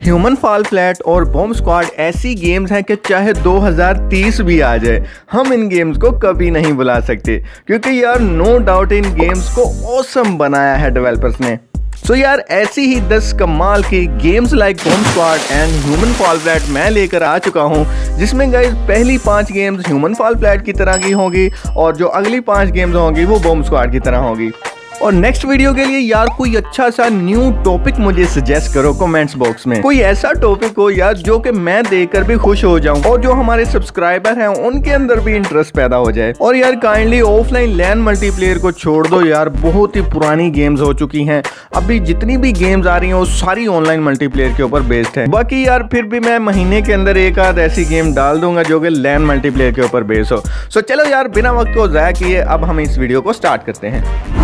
Human fall flat और bomb squad ऐसी games हैं कि चाहे 2030 भी आ जाए, हम इन गेम्स को कभी नहीं बुला सकते। क्योंकि यार नो डाउट इन गेम्स को औसम बनाया है डेवलपर्स ने। सो so यार, ऐसी ही 10 कमाल की games like bomb squad and human fall flat मैं लेकर आ चुका हूँ, जिसमें गाइज़ पहली पाँच गेम्स ह्यूमन फॉल फ्लैट की तरह की होंगी और जो अगली पाँच गेम्स होंगी वो बॉम्ब स्क्वाड की तरह होंगी। और नेक्स्ट वीडियो के लिए यार कोई अच्छा सा न्यू टॉपिक मुझे सजेस्ट करो कमेंट्स बॉक्स में। कोई ऐसा टॉपिक हो यार जो कि मैं देखकर भी खुश हो जाऊँ और जो हमारे सब्सक्राइबर हैं, उनके अंदर भी इंटरेस्ट पैदा हो जाए। और यार काइंडली ऑफलाइन लैन मल्टीप्लेयर को छोड़ दो यार, बहुत ही पुरानी गेम्स हो चुकी हैं। अभी जितनी भी गेम्स आ रही हैं, वो सारी ऑनलाइन मल्टीप्लेयर के ऊपर बेस्ड है। बाकी यार फिर भी मैं महीने के अंदर एक आध ऐसी गेम डाल दूँगा जो कि लैन मल्टीप्लेयर के ऊपर बेस्ड हो। सो चलो यार, बिना वक्त को ज़ाया किए, अब हम इस वीडियो को स्टार्ट करते हैं।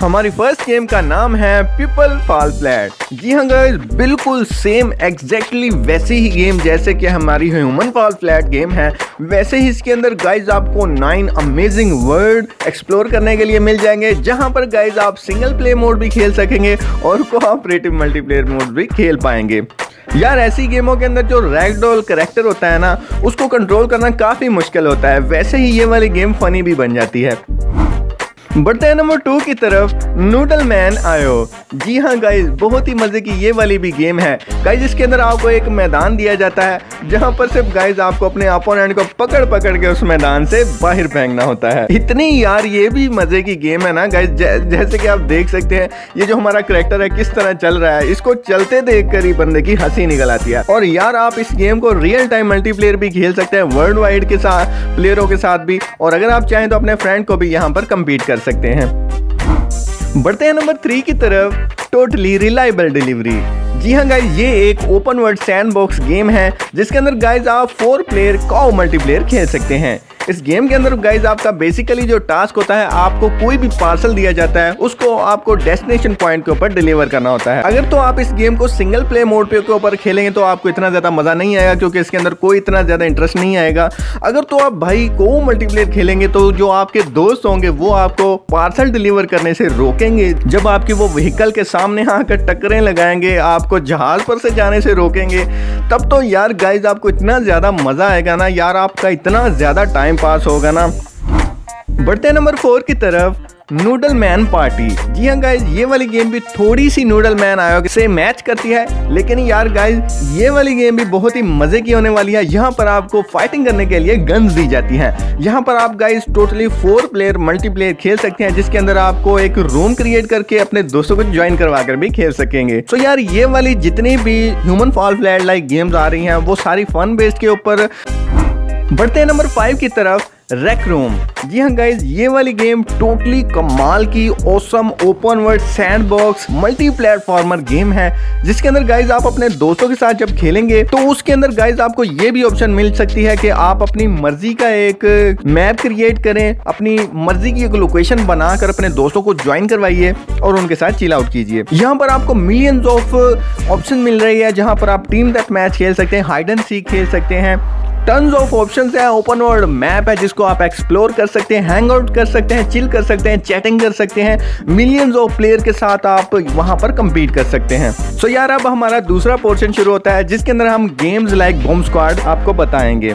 हमारी फ़र्स्ट गेम का नाम है पीपल फॉल फ्लैट जी हाँ गाइस बिल्कुल सेम एग्जैक्टली वैसे ही गेम जैसे कि हमारी ह्यूमन फॉल फ्लैट गेम है। वैसे ही इसके अंदर गाइस आपको नाइन अमेजिंग वर्ड एक्सप्लोर करने के लिए मिल जाएँगे, जहाँ पर गाइस आप सिंगल प्ले मोड भी खेल सकेंगे और कोऑपरेटिव मल्टीप्लेयर मोड भी खेल पाएँगे। यार, ऐसी गेमों के अंदर जो रैगडोल करेक्टर होता है ना, उसको कंट्रोल करना काफ़ी मुश्किल होता है। वैसे ही ये वाली गेम फनी भी बन जाती है। बढ़ते हैं नंबर टू की तरफ़, नूडल मैन आयो। जी हाँ गाइज़ बहुत ही मज़े की ये वाली भी गेम है। गाइज़ इसके अंदर आपको एक मैदान दिया जाता है, जहाँ पर सिर्फ़ गाइज़ आपको अपने अपोनेंट को पकड़ पकड़ के उस मैदान से बाहर फेंकना होता है। इतनी यार ये भी मज़े की गेम है ना गाइज़ जैसे कि आप देख सकते हैं, ये जो हमारा करेक्टर है, किस तरह चल रहा है, इसको चलते देख कर ही बंदे की हँसी निकल आती है। और यार, आप इस गेम को रियल टाइम मल्टीप्लेयर भी खेल सकते हैं वर्ल्ड वाइड के साथ प्लेयरों के साथ भी। और अगर आप चाहें तो अपने फ्रेंड को भी यहाँ पर कम्पीट कर सकते हैं। बढ़ते हैं नंबर थ्री की तरफ़ टोटली रिलायबल डिलीवरी जी हाँ गाइज़ ये एक open world sandbox game है, जिसके अंदर गाइज़ आप फोर प्लेयर कॉ मल्टीप्लेयर खेल सकते हैं। इस गेम के अंदर गाइज़ आपका बेसिकली जो टास्क होता है, आपको कोई भी पार्सल दिया जाता है, उसको आपको डेस्टिनेशन पॉइंट के ऊपर डिलीवर करना होता है। अगर तो आप इस गेम को सिंगल प्ले मोड के ऊपर खेलेंगे तो आपको इतना ज़्यादा मज़ा नहीं आएगा, क्योंकि इसके अंदर कोई इतना ज़्यादा इंटरेस्ट नहीं आएगा। अगर तो आप भाई को मल्टीप्लेयर खेलेंगे तो जो आपके दोस्त होंगे, वो आपको पार्सल डिलीवर करने से रोकेंगे। जब आपकी वो व्हीकल के सामने आकर टक्करें लगाएँगे, आपको जहाज़ पर से जाने से रोकेंगे, तब तो यार गाइज़ आपको इतना ज़्यादा मज़ा आएगा ना। यार, आपका इतना ज़्यादा टाइम टाइम पास होगा ना। बढ़ते नंबर फोर की तरफ़ नूडल मैन पार्टी जी हाँ गाइज़ ये वाली गेम भी थोड़ी सी नूडल मैन आयोग से मैच करती है। लेकिन यार गाइज़ ये वाली गेम भी बहुत ही मज़े की होने वाली है। यहाँ पर आपको फाइटिंग करने के लिए गन्स दी जाती हैं। यहाँ पर आप guys totally four player multiplayer खेल सकते हैं, जिसके अंदर आपको एक रूम क्रिएट करके अपने दोस्तों को ज्वाइन करवा कर भी खेल सकेंगे। तो यार, ये वाली जितनी भी human fall flat like games आ रही है, वो सारी फन बेस्ड के ऊपर बढ़ते हैं नंबर फाइव की तरफ़ रेक रूम जी हाँ गाइज़ ये वाली गेम टोटली कमाल की awesome open world sandbox multi platformer game है। जिसके अंदर गाइज़ आप अपने दोस्तों के साथ जब खेलेंगे तो उसके अंदर गाइज़ आपको ये भी ऑप्शन मिल सकती है कि आप अपनी मर्ज़ी का एक मैप क्रिएट करें, अपनी मर्ज़ी की एक लोकेशन बनाकर अपने दोस्तों को ज्वाइन करवाइए और उनके साथ चिल आउट कीजिए। यहाँ पर आपको मिलियंस ऑफ़ ऑप्शन मिल रही है, जहाँ पर आप टीम दैट मैच खेल सकते हैं हाइड एंड सीख खेल सकते हैं। टन्स ऑफ़ ऑप्शंस है ओपन वर्ल्ड मैप है जिसको आप एक्सप्लोर कर सकते हैं हैंग आउट कर सकते हैं चिल कर सकते हैं चैटिंग कर सकते हैं मिलियंस ऑफ़ प्लेयर के साथ आप वहाँ पर कंपीट कर सकते हैं। सो so यार, अब हमारा दूसरा पोर्शन शुरू होता है, जिसके अंदर हम गेम्स लाइक बोम स्क्वाड आपको बताएँगे।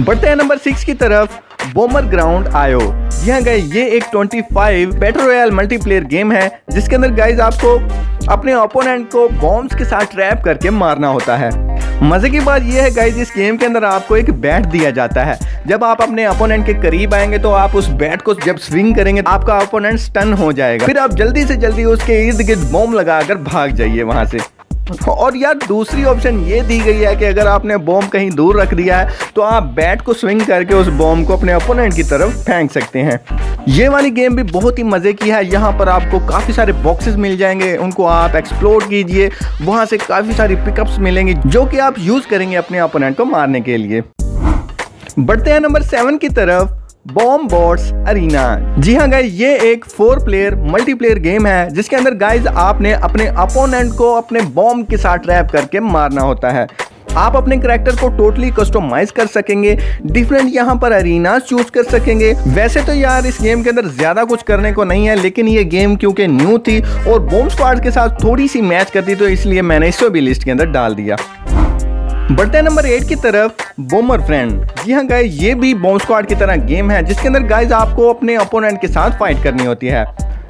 बढ़ते हैं नंबर सिक्स की तरफ़ बोमर ग्राउंड आयो। जी हाँ गाइज़ ये एक 25 बैटल रॉयल मल्टीप्लेयर गेम है, जिसके अंदर गाइज़ आपको अपने ओपोनेंट को बॉम्ब्स के साथ ट्रैप करके मारना होता है। मज़े की बात यह है गाइज़ इस गेम के अंदर आपको एक बैट दिया जाता है। जब आप अपने अपोनेंट के करीब आएँगे तो आप उस बैट को जब स्विंग करेंगे तो आपका अपोनेंट स्टन हो जाएगा। फिर आप जल्दी से जल्दी उसके इर्द गिर्द बॉम्ब लगाकर भाग जाइए वहाँ से। और यार दूसरी ऑप्शन ये दी गई है कि अगर आपने बॉम्ब कहीं दूर रख दिया है तो आप बैट को स्विंग करके उस बॉम्ब को अपने अपोनेंट की तरफ़ फेंक सकते हैं। ये वाली गेम भी बहुत ही मज़े की है। यहाँ पर आपको काफ़ी सारे बॉक्सेस मिल जाएँगे, उनको आप एक्सप्लोर कीजिए। वहाँ से काफ़ी सारी पिकअप्स मिलेंगे, जो कि आप यूज़ करेंगे अपने अपोनेंट को मारने के लिए। बढ़ते हैं नंबर सेवन की तरफ़। बॉम्ब बॉट्स अरीना जी हाँ गाइज़ ये एक फोर प्लेयर मल्टीप्लेयर गेम है, जिसके अंदर गाइज़ आपने अपने अपोनेंट को अपने बॉम्ब के साथ ट्रैप करके मारना होता है। आप अपने करेक्टर को टोटली कस्टमाइज कर सकेंगे डिफरेंट यहाँ पर अरीना चूज़ कर सकेंगे। वैसे तो यार इस गेम के अंदर ज़्यादा कुछ करने को नहीं है, लेकिन ये गेम क्योंकि न्यू थी और बोम स्क्वाड के साथ थोड़ी सी मैच करती तो इसलिए मैंने इसको भी लिस्ट के अंदर डाल दिया। बढ़ते नंबर एट की तरफ़ बोमर फ्रेंड जी हाँ गाइज़ ये भी बोम स्क्वाड की तरह गेम है, जिसके अंदर गाइज़ आपको अपने अपोनेंट के साथ फाइट करनी होती है।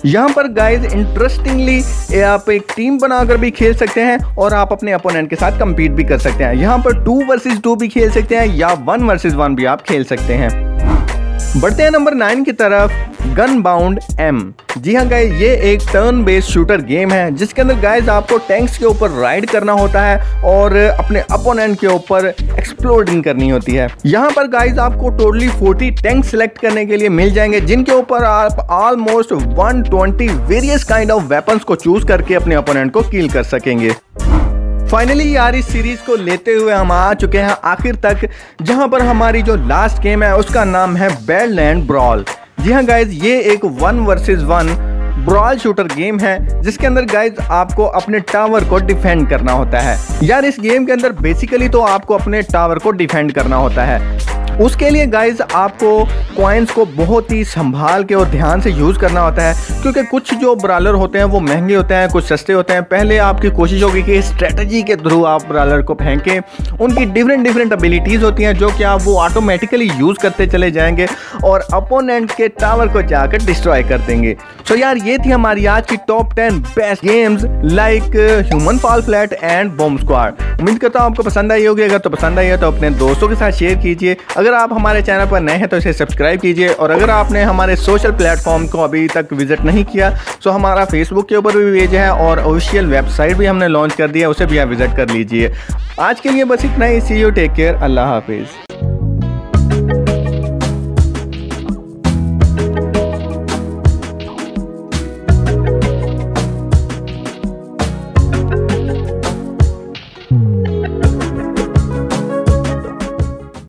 यहाँ पर गाइज़ इंटरेस्टिंगली आप एक टीम बनाकर भी खेल सकते हैं और आप अपने अपोनेंट के साथ कम्पीट भी कर सकते हैं। यहाँ पर टू वर्सेज टू भी खेल सकते हैं या वन वर्सेज वन भी आप खेल सकते हैं। बढ़ते हैं नंबर नाइन की तरफ़ गन बाउंड एम जी हाँ गाइज़ ये एक टर्न बेस्ड शूटर गेम है, जिसके अंदर गाइज़ आपको टैंक्स के ऊपर राइड करना होता है और अपने अपोनेंट के ऊपर एक्सप्लोडिंग करनी होती है। यहाँ पर गाइज़ आपको टोटली 40 टैंक सिलेक्ट करने के लिए मिल जाएँगे, जिनके ऊपर आप almost 120 various kind of weapons को चूज़ करके अपने अपोनेंट को किल कर सकेंगे। फाइनली यार इस सीरीज़ को लेते हुए हम आ चुके हैं आखिर तक, जहाँ पर हमारी जो लास्ट गेम है, उसका नाम है बेल लैंड ब्रॉल जी हाँ गाइज़ ये एक one versus one brawl shooter game है, जिसके अंदर गाइज़ आपको अपने टावर को डिफेंड करना होता है। यार, इस गेम के अंदर बेसिकली तो आपको अपने टावर को डिफेंड करना होता है। उसके लिए गाइज़ आपको कॉइन्स को बहुत ही संभाल के और ध्यान से यूज़ करना होता है, क्योंकि कुछ जो ब्रालर होते हैं, वो महँगे होते हैं, कुछ सस्ते होते हैं। पहले आपकी कोशिश होगी कि स्ट्रेटजी के थ्रू आप ब्रालर को फेंकें। उनकी डिफरेंट डिफरेंट एबिलिटीज़ होती हैं, जो कि आप वो ऑटोमेटिकली यूज़ करते चले जाएँगे और अपोनेंट के टावर को जाकर डिस्ट्रॉय कर देंगे। सो so यार, ये थी हमारी आज की top ten best games like human fall flat and bomb squad उम्मीद करता हूँ आपको पसंद आई होगी, अगर तो पसंद आई है तो अपने दोस्तों के साथ शेयर कीजिए। अगर अगर आप हमारे चैनल पर नए हैं तो इसे सब्सक्राइब कीजिए और अगर आपने हमारे सोशल प्लेटफॉर्म को अभी तक विज़िट नहीं किया तो हमारा फेसबुक के ऊपर भी पेज है और ऑफिशियल वेबसाइट भी हमने लॉन्च कर दिया उसे भी आप विज़िट कर लीजिए। आज के लिए बस इतना ही। सी यू टेक केयर अल्लाह हाफिज़।